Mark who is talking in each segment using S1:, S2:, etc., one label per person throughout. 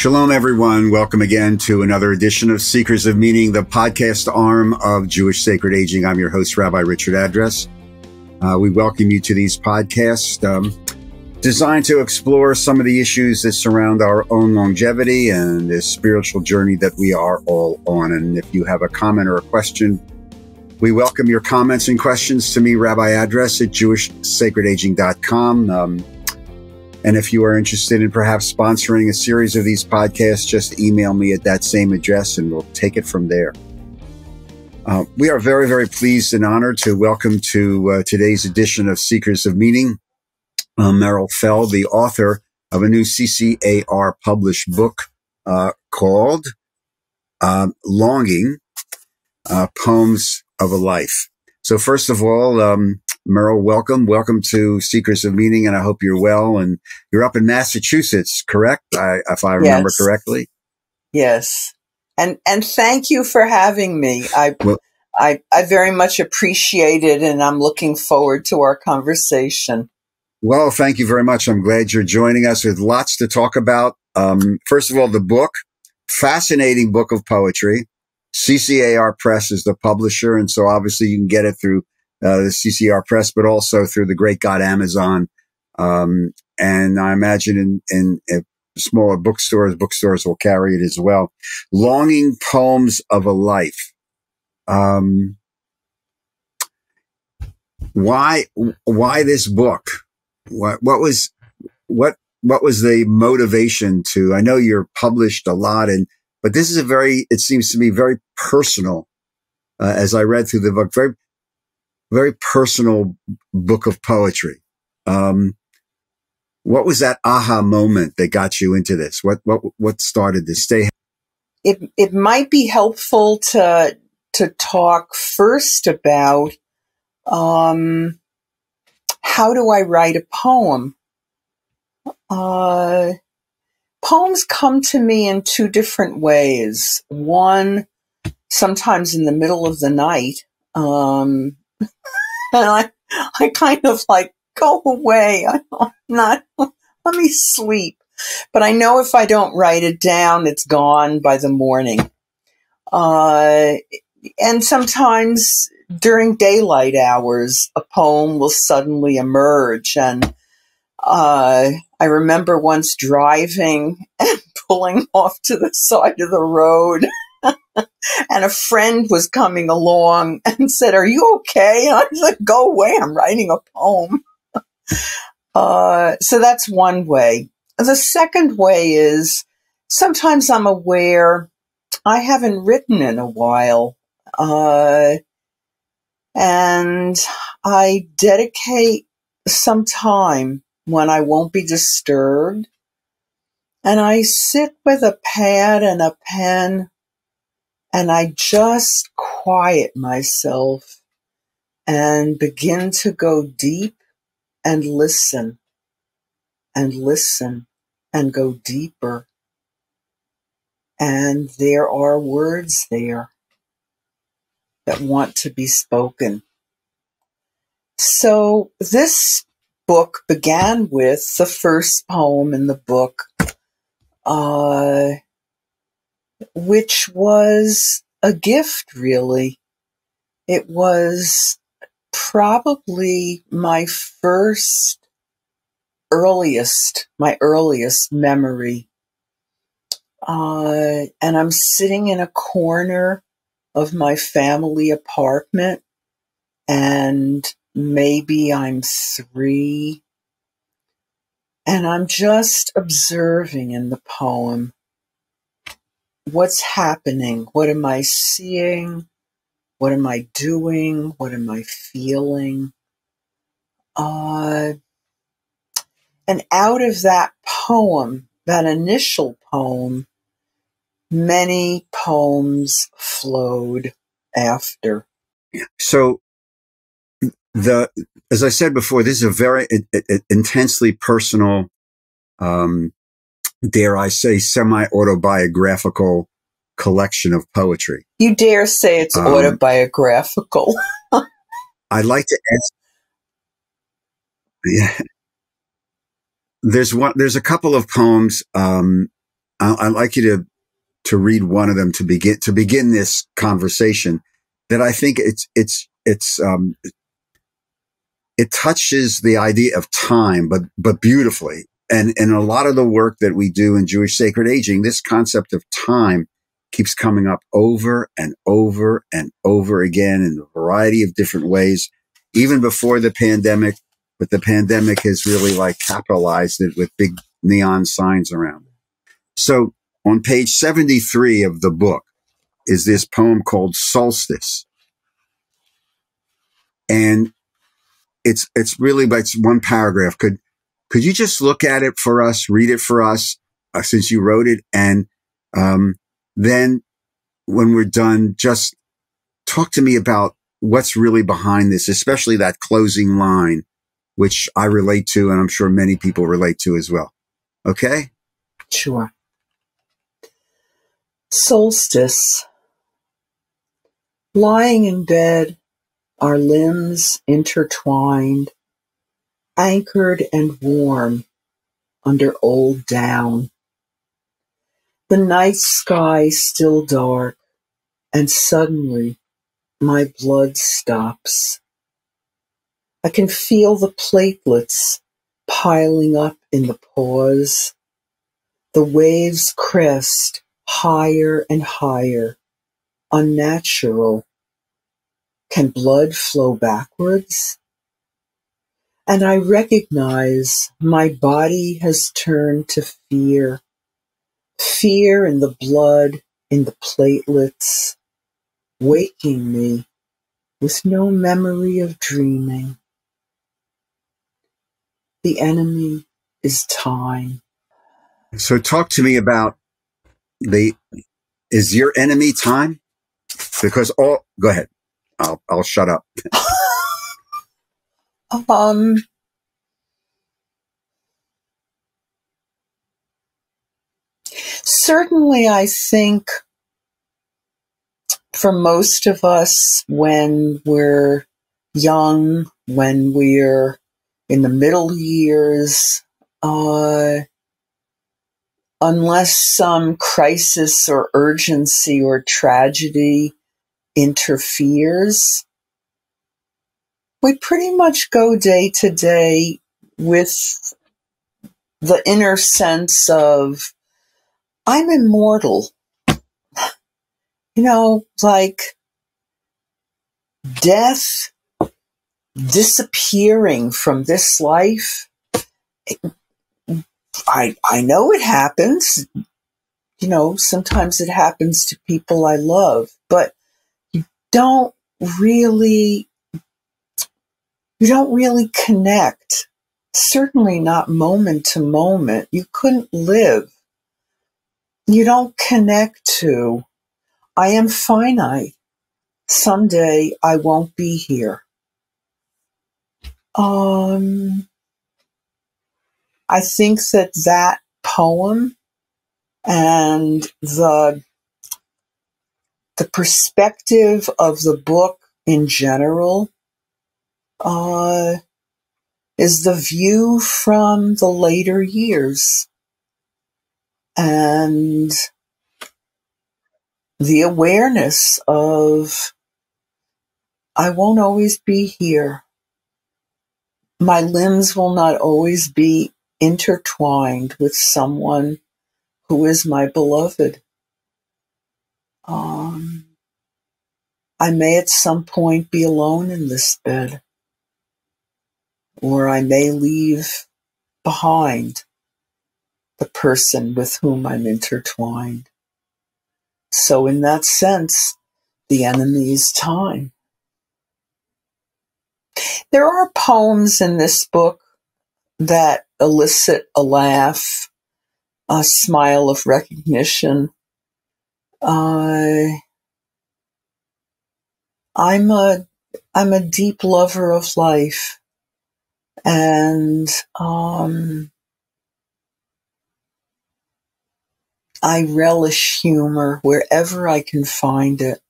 S1: Shalom, everyone. Welcome again to another edition of Seekers of Meaning, the podcast arm of Jewish Sacred Aging. I'm your host, Rabbi Richard Address. Uh, we welcome you to these podcasts um, designed to explore some of the issues that surround our own longevity and this spiritual journey that we are all on. And if you have a comment or a question, we welcome your comments and questions to me, Rabbi Address at jewishsacredaging.com. Um, and if you are interested in perhaps sponsoring a series of these podcasts, just email me at that same address and we'll take it from there. Uh, we are very, very pleased and honored to welcome to uh, today's edition of Seekers of Meaning, uh, Merle Feld, the author of a new CCAR published book uh, called um, Longing, uh, Poems of a Life. So first of all, um, Merle, welcome. Welcome to Seekers of Meaning, and I hope you're well. And you're up in Massachusetts, correct? I, if I remember yes. correctly.
S2: Yes. And and thank you for having me. I well, I I very much appreciate it, and I'm looking forward to our conversation.
S1: Well, thank you very much. I'm glad you're joining us with lots to talk about. Um, first of all, the book, fascinating book of poetry. CCAR Press is the publisher, and so obviously you can get it through the CCAR Press, but also through the Great God Amazon. Um, and I imagine in, in, in, smaller bookstores, bookstores will carry it as well. Longing Poems of a Life. Um, why, why this book? What, what was, what, what was the motivation to, I know you're published a lot and, but this is a very, it seems to me very personal, uh, as I read through the book, very very personal book of poetry. Um, what was that aha moment that got you into this? What what what started this? Stay.
S2: It it might be helpful to to talk first about um, how do I write a poem. Uh, poems come to me in two different ways. One, sometimes in the middle of the night, um, and I, I kind of like, go away. I'm not, let me sleep. But I know if I don't write it down, it's gone by the morning. Uh, and sometimes during daylight hours, a poem will suddenly emerge. And uh, I remember once driving and pulling off to the side of the road and a friend was coming along and said, Are you okay? And I like, Go away, I'm writing a poem. uh, so that's one way. The second way is sometimes I'm aware I haven't written in a while. Uh, and I dedicate some time when I won't be disturbed. And I sit with a pad and a pen and I just quiet myself and begin to go deep and listen and listen and go deeper. And there are words there that want to be spoken. So this book began with the first poem in the book, uh, which was a gift, really. It was probably my first earliest, my earliest memory. Uh, and I'm sitting in a corner of my family apartment, and maybe I'm three, and I'm just observing in the poem what's happening? What am I seeing? What am I doing? What am I feeling? Uh, and out of that poem, that initial poem, many poems flowed after.
S1: So the as I said before, this is a very it, it, intensely personal um, dare I say, semi autobiographical collection of poetry.
S2: You dare say it's um, autobiographical.
S1: I'd like to ask. Yeah. There's one, there's a couple of poems, um, I, I'd like you to to read one of them to begin to begin this conversation. That I think it's it's it's um, it touches the idea of time, but but beautifully. And in a lot of the work that we do in Jewish sacred aging, this concept of time keeps coming up over and over and over again in a variety of different ways, even before the pandemic. But the pandemic has really like capitalized it with big neon signs around it. So on page 73 of the book is this poem called Solstice. And it's, it's really, but it's one paragraph. Could, could you just look at it for us, read it for us, uh, since you wrote it? And, um, then when we're done, just talk to me about what's really behind this, especially that closing line, which I relate to, and I'm sure many people relate to as well. Okay?
S2: Sure. Solstice. Lying in bed, our limbs intertwined, anchored and warm under old down. The night sky still dark, and suddenly my blood stops. I can feel the platelets piling up in the pause. The waves crest higher and higher, unnatural. Can blood flow backwards? And I recognize my body has turned to fear fear in the blood, in the platelets, waking me with no memory of dreaming. The enemy is time.
S1: So talk to me about the, is your enemy time? Because all, go ahead. I'll, I'll shut up.
S2: um, Certainly, I think for most of us, when we're young, when we're in the middle years, uh, unless some crisis or urgency or tragedy interferes, we pretty much go day to day with the inner sense of I'm immortal. You know, like death, disappearing from this life. I I know it happens. You know, sometimes it happens to people I love, but you don't really you don't really connect. Certainly not moment to moment. You couldn't live you don't connect to, I am finite. Someday I won't be here. Um, I think that that poem and the the perspective of the book in general uh, is the view from the later years and the awareness of I won't always be here. My limbs will not always be intertwined with someone who is my beloved. Um, I may at some point be alone in this bed, or I may leave behind the person with whom I'm intertwined. So, in that sense, the enemy is time. There are poems in this book that elicit a laugh, a smile of recognition. Uh, I'm a I'm a deep lover of life, and um, I relish humor wherever I can find it.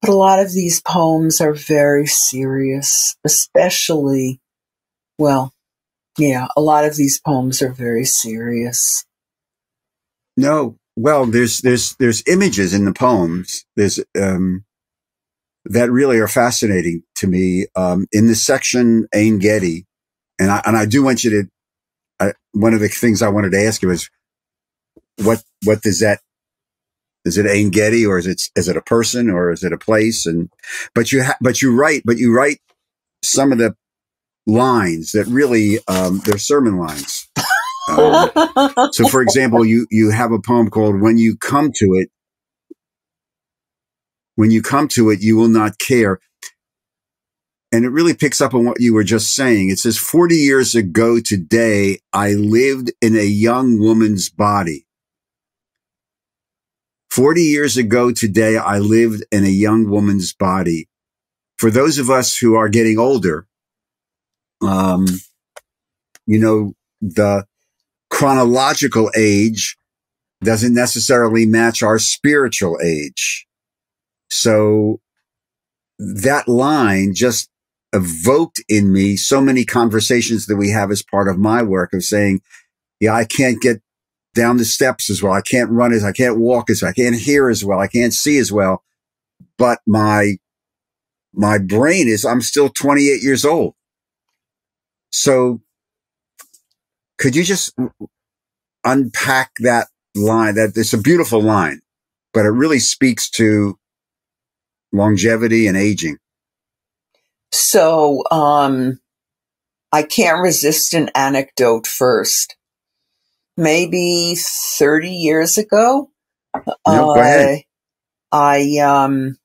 S2: But a lot of these poems are very serious, especially, well, yeah, a lot of these poems are very serious.
S1: No. Well, there's there's there's images in the poems. There's um, that really are fascinating to me. Um, in the section Ein Gedi, and I and I do want you to. I, one of the things I wanted to ask you is, what what does that? Is it Ein Gedi or is it is it a person or is it a place? And but you ha- but you write but you write some of the lines that really um, they're sermon lines. Um, so, for example, you you have a poem called "When You Come to It." When you come to it, you will not care. And it really picks up on what you were just saying. It says, 40 years ago today, I lived in a young woman's body. 40 years ago today, I lived in a young woman's body. For those of us who are getting older, um, you know, the chronological age doesn't necessarily match our spiritual age. So that line just evoked in me so many conversations that we have as part of my work of saying, yeah, I can't get down the steps as well. I can't run as I can't walk as I can't hear as well. I can't see as well. But my, my brain is, I'm still 28 years old. So could you just unpack that line? That it's a beautiful line, but it really speaks to longevity and aging.
S2: So, um, I can't resist an anecdote first. Maybe 30 years ago,
S1: no, ahead.
S2: I, um,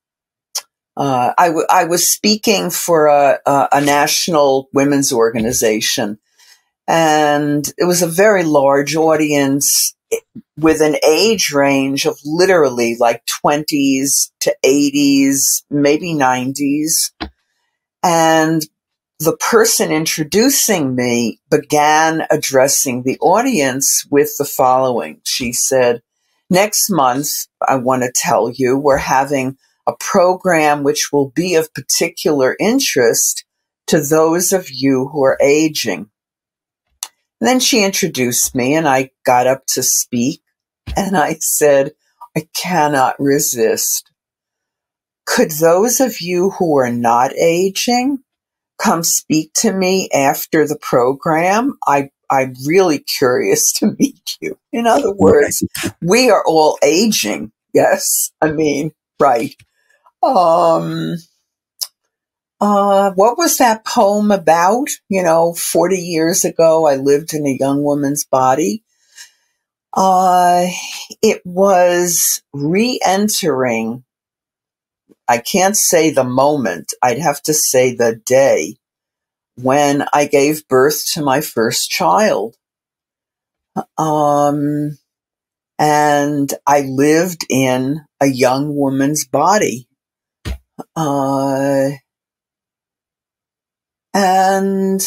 S2: uh, I, w- I was speaking for a, a, a national women's organization, and it was a very large audience with an age range of literally like 20s to 80s, maybe 90s. And the person introducing me began addressing the audience with the following. She said, Next month, I want to tell you, we're having a program which will be of particular interest to those of you who are aging. Then she introduced me and I got up to speak and I said, I cannot resist. Could those of you who are not aging come speak to me after the program? I, I'm really curious to meet you. In other words, we are all aging. Yes. I mean, right. Um, uh, what was that poem about? You know, 40 years ago, I lived in a young woman's body. Uh, it was re-entering. I can't say the moment. I'd have to say the day when I gave birth to my first child. Um, and I lived in a young woman's body. Uh, and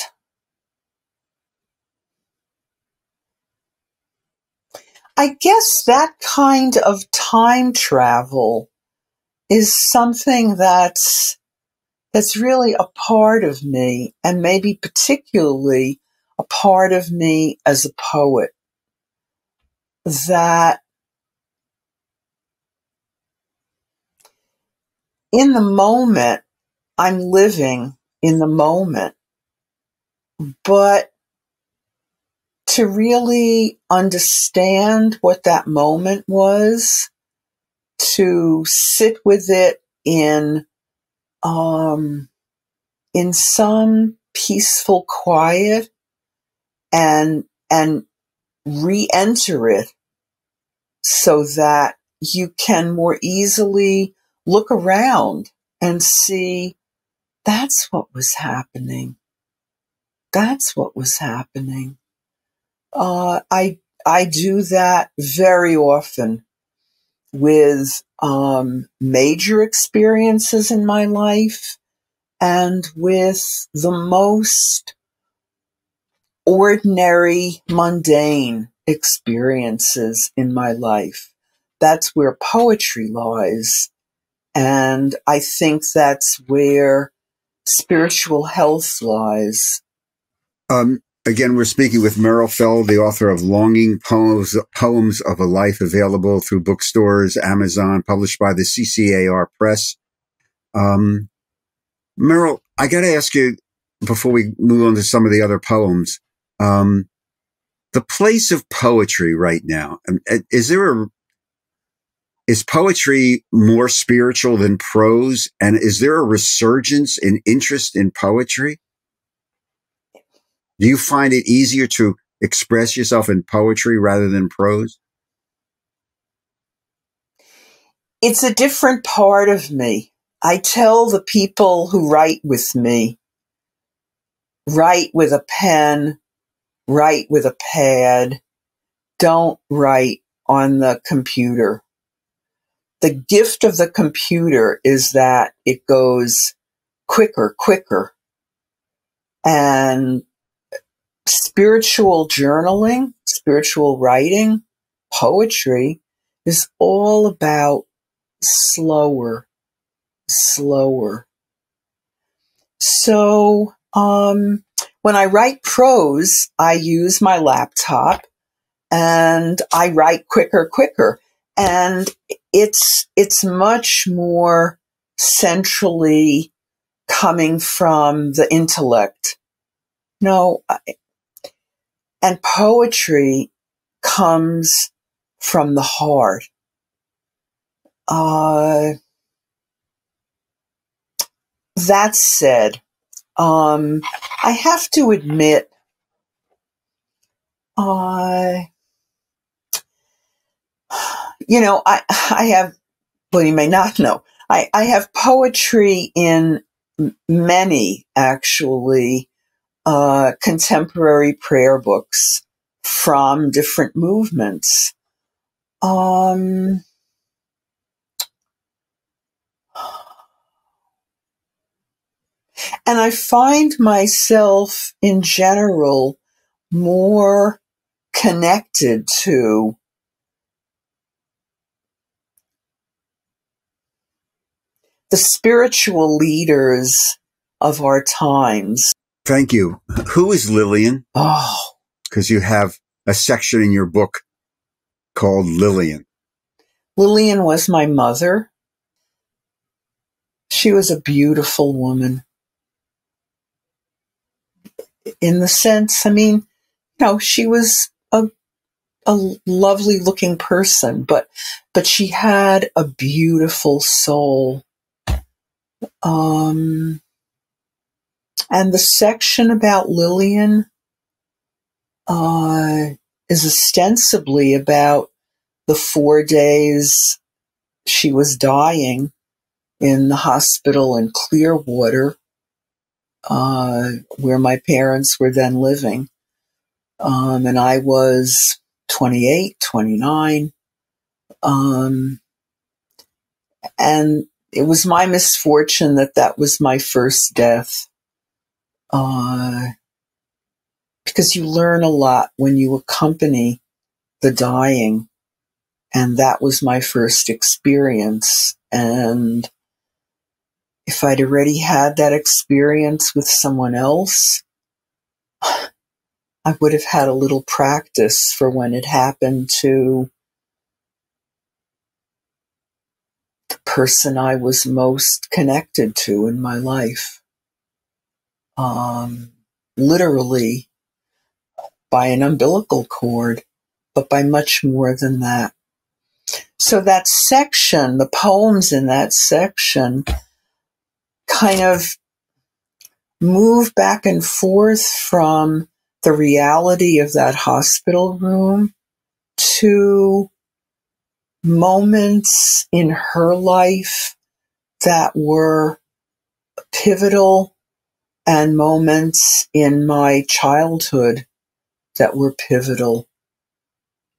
S2: I guess that kind of time travel is something that's that's really a part of me and maybe particularly a part of me as a poet that in the moment I'm living in the moment. But to really understand what that moment was, to sit with it in, um, in some peaceful quiet and, and re-enter it so that you can more easily look around and see that's what was happening. That's what was happening. Uh, I I do that very often with um, major experiences in my life and with the most ordinary, mundane experiences in my life. That's where poetry lies. And I think that's where spiritual health lies?
S1: Um, Again, we're speaking with Merle Feld, the author of Longing Poems, Poems of a Life, available through bookstores, Amazon, published by the CCAR Press. Um, Merle, I got to ask you before we move on to some of the other poems. Um, the place of poetry right now. Um, is there a, is poetry more spiritual than prose? And is there a resurgence in interest in poetry? Do you find it easier to express yourself in poetry rather than prose?
S2: It's a different part of me. I tell the people who write with me, write with a pen, write with a pad, don't write on the computer. The gift of the computer is that it goes quicker, quicker. And spiritual journaling, spiritual writing, poetry is all about slower, slower. So, um, when I write prose, I use my laptop and I write quicker, quicker. And it's, it's much more centrally coming from the intellect. No, and poetry comes from the heart. Uh, that said, um, I have to admit, uh, you know, I, I have, well, you may not know, I, I have poetry in many actually uh, contemporary prayer books from different movements. Um, and I find myself in general more connected to the spiritual leaders of our times
S1: Thank you. Who is Lillian?
S2: Oh,
S1: because you have a section in your book called Lillian.
S2: Lillian was my mother. She was a beautiful woman. In the sense, I mean, you know, she was a a lovely looking person, but but she had a beautiful soul. Um and the section about Lillian uh, is ostensibly about the four days she was dying in the hospital in Clearwater, uh, where my parents were then living. Um, and I was 28, 29. Um, and it was my misfortune that that was my first death uh, because you learn a lot when you accompany the dying. And that was my first experience. And if I'd already had that experience with someone else, I would have had a little practice for when it happened to the person I was most connected to in my life um, literally by an umbilical cord, but by much more than that. So that section, the poems in that section, kind of move back and forth from the reality of that hospital room to moments in her life that were pivotal and moments in my childhood that were pivotal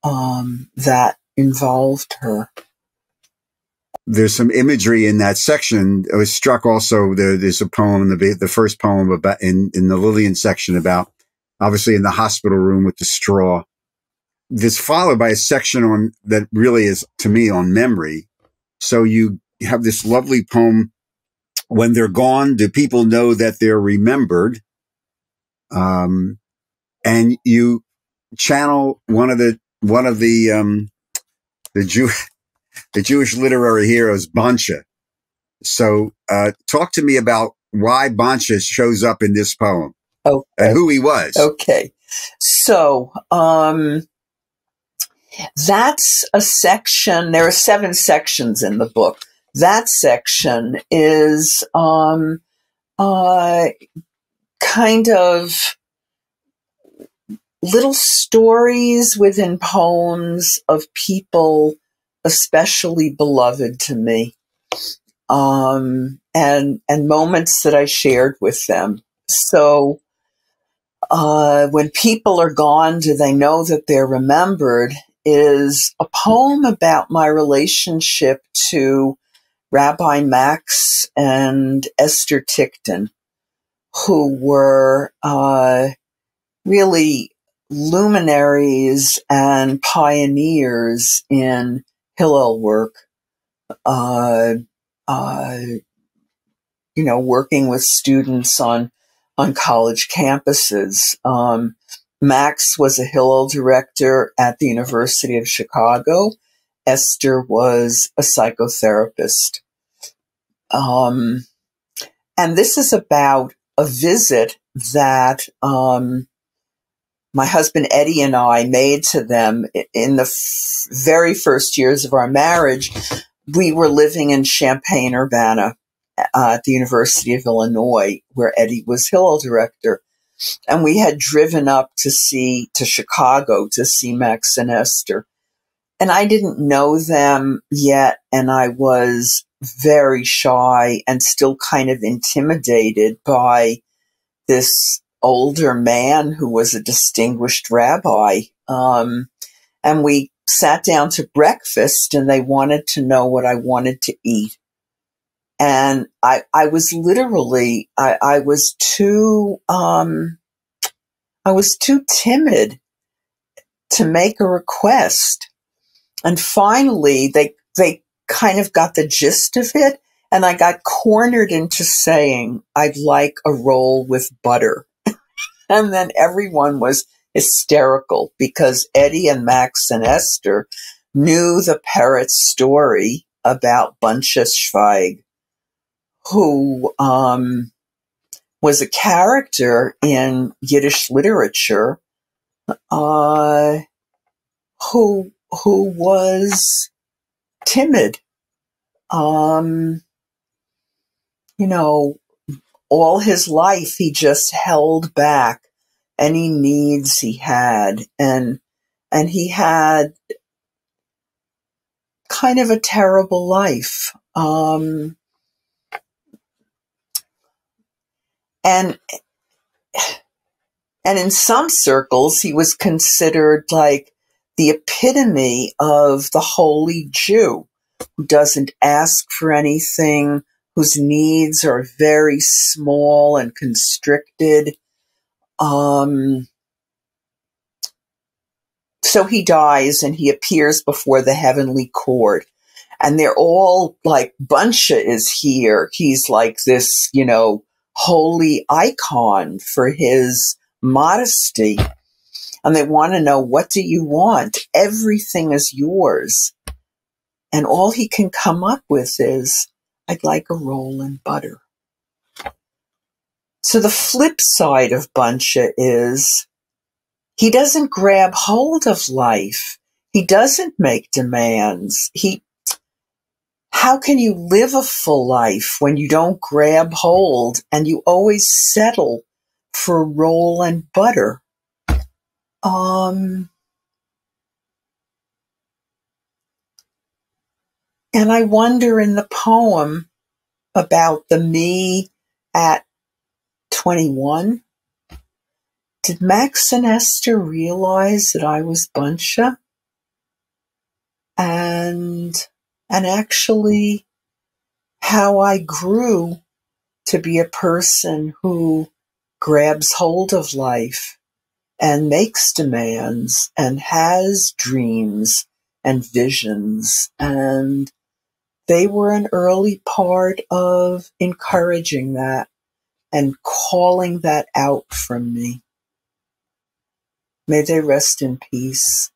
S2: um, that involved her.
S1: There's some imagery in that section. I was struck also. There, there's a poem, the the first poem about in in the Lillian section about obviously in the hospital room with the straw. This followed by a section on that really is to me on memory. So you have this lovely poem when they're gone, do people know that they're remembered? Um, and you channel one of the one of the um, the Jew the Jewish literary heroes, Bansha. So, uh, talk to me about why Bansha shows up in this poem
S2: okay.
S1: and who he was.
S2: Okay. So, um, that's a section. There are seven sections in the book. That section is, um, uh, kind of little stories within poems of people especially beloved to me um, and and moments that I shared with them. So uh, when people are gone, do they know that they're remembered? Is a poem about my relationship to Rabbi Max and Esther Ticktin, who were uh, really luminaries and pioneers in Hillel work. Uh, uh, you know, working with students on on college campuses. Um, Max was a Hillel director at the University of Chicago. Esther was a psychotherapist. Um, and this is about a visit that um, my husband Eddie and I made to them in the very first years of our marriage. We were living in Champaign Urbana uh, at the University of Illinois, where Eddie was Hillel director. And we had driven up to see, to Chicago to see Max and Esther. And I didn't know them yet. And I was very shy and still kind of intimidated by this older man who was a distinguished rabbi. Um, and we sat down to breakfast and they wanted to know what I wanted to eat. And I, I was literally, I, I was too, um, I was too timid to make a request. And finally they, they kind of got the gist of it. And I got cornered into saying, I'd like a roll with butter. and then everyone was hysterical because Eddie and Max and Esther knew the Peretz story about Bansha Zweig, who um, was a character in Yiddish literature uh, who who was timid. Um, you know, all his life he just held back any needs he had and and he had kind of a terrible life um, and and in some circles he was considered like the epitome of the holy Jew who doesn't ask for anything whose needs are very small and constricted. Um, so he dies and he appears before the heavenly court. And they're all like, Bansha is here. He's like this, you know, holy icon for his modesty. And they want to know, what do you want? Everything is yours. And all he can come up with is, I'd like a roll in butter. So the flip side of Bansha is he doesn't grab hold of life. He doesn't make demands. He, how can you live a full life when you don't grab hold and you always settle for roll and butter? Um, And I wonder in the poem about the me at 21, did Max and Esther realize that I was Bansha? And, and actually how I grew to be a person who grabs hold of life and makes demands and has dreams and visions and they were an early part of encouraging that and calling that out from me. May they rest in peace.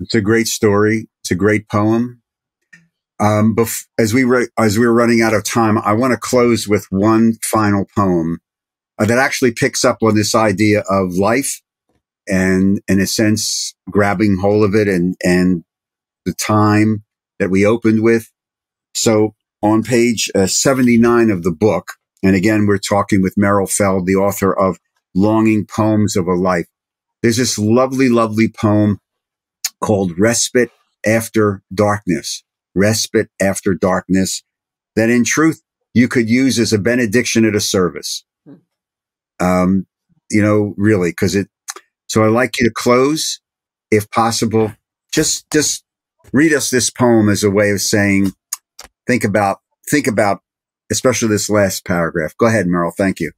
S1: It's a great story. It's a great poem. Um, bef- as we re- as we are running out of time, I want to close with one final poem uh, that actually picks up on this idea of life and, in a sense, grabbing hold of it and and the time that we opened with. So on page uh, 79 of the book, and again, we're talking with Merle Feld, the author of Longing Poems of a Life. There's this lovely, lovely poem called Respite After Darkness. Respite After Darkness that in truth you could use as a benediction at a service. Um, you know, really, cause it, so I'd like you to close if possible. Just, just read us this poem as a way of saying, think about, think about, especially this last paragraph. Go ahead, Merle. Thank you.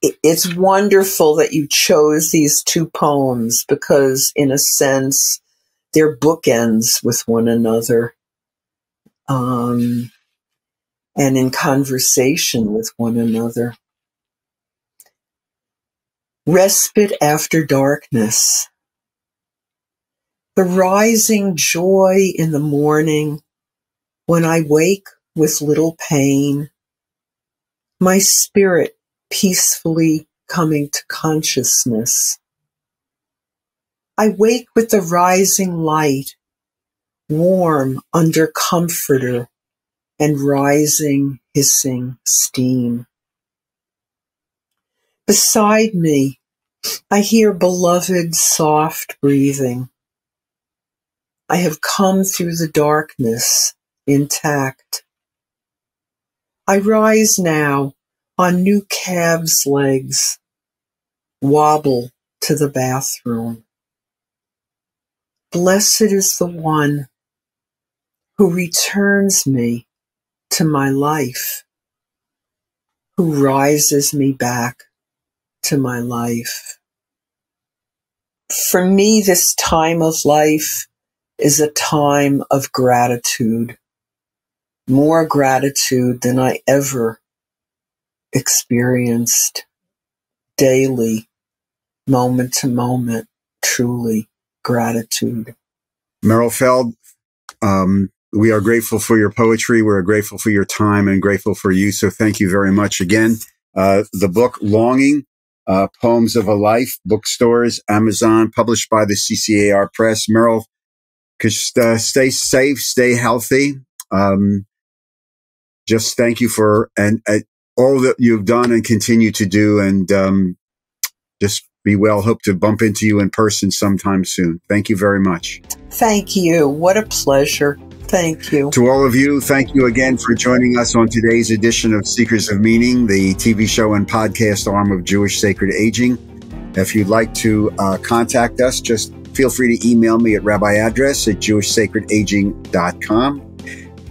S2: It's wonderful that you chose these two poems because, in a sense, they're bookends with one another um, and in conversation with one another. Respite after darkness. The rising joy in the morning when I wake with little pain, my spirit peacefully coming to consciousness. I wake with the rising light, warm under comforter and rising hissing steam. Beside me, I hear beloved soft breathing. I have come through the darkness intact. I rise now on new calves' legs, wobble to the bathroom. Blessed is the one who returns me to my life, who rises me back to my life. For me, this time of life is a time of gratitude, more gratitude than I ever experienced daily, moment to moment, truly gratitude.
S1: Merle Feld, um, we are grateful for your poetry. We're grateful for your time and grateful for you. So thank you very much again. Uh, the book Longing uh, Poems of a Life, bookstores, Amazon, published by the CCAR Press. Merrill, uh, stay safe, stay healthy. Um, just thank you for and all that you've done and continue to do, and um, just be well. Hope to bump into you in person sometime soon. Thank you very much.
S2: Thank you. What a pleasure. Thank you.
S1: To all of you, thank you again for joining us on today's edition of Seekers of Meaning, the TV show and podcast arm of Jewish Sacred Aging. If you'd like to uh, contact us, just feel free to email me at rabbiaddress at jewishsacredaging.com.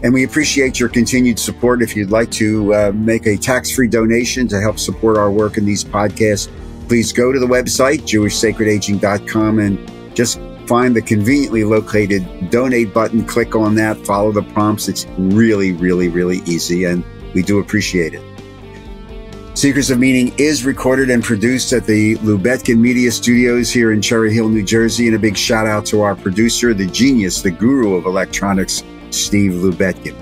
S1: And we appreciate your continued support. If you'd like to uh, make a tax free donation to help support our work in these podcasts, please go to the website, jewishsacredaging.com, and just find the conveniently located donate button, click on that, follow the prompts. It's really, really, really easy, and we do appreciate it. Seekers of Meaning is recorded and produced at the Lubetkin Media Studios here in Cherry Hill, New Jersey. And a big shout out to our producer, the genius, the guru of electronics, Steve Lubetkin.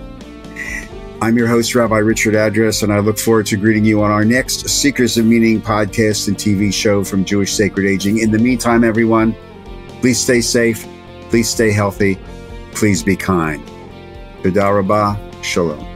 S1: I'm your host, Rabbi Richard Address, and I look forward to greeting you on our next Seekers of Meaning podcast and TV show from Jewish Sacred Aging. In the meantime, everyone, Please stay safe. Please stay healthy. Please be kind. Toda Shalom.